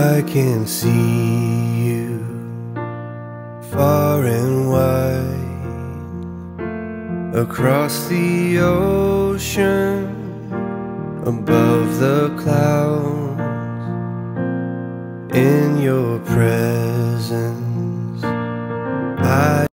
I can see you far and wide across the ocean above the clouds.